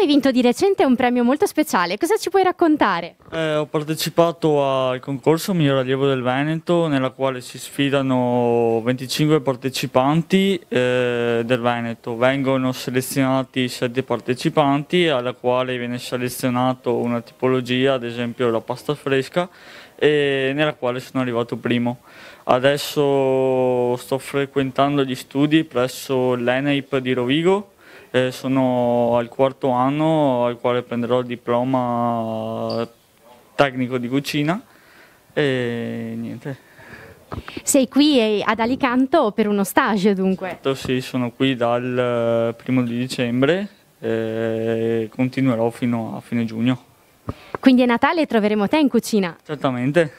hai vinto di recente un premio molto speciale, cosa ci puoi raccontare? Eh, ho partecipato al concorso Miglior Allievo del Veneto, nella quale si sfidano 25 partecipanti eh, del Veneto. Vengono selezionati 7 partecipanti, alla quale viene selezionato una tipologia, ad esempio la pasta fresca, e nella quale sono arrivato primo. Adesso sto frequentando gli studi presso l'ENEIP di Rovigo, eh, sono al quarto anno al quale prenderò il diploma tecnico di cucina e niente. Sei qui ad Alicanto per uno stage dunque? Sì, sono qui dal primo di dicembre e continuerò fino a fine giugno. Quindi a Natale troveremo te in cucina? Certamente.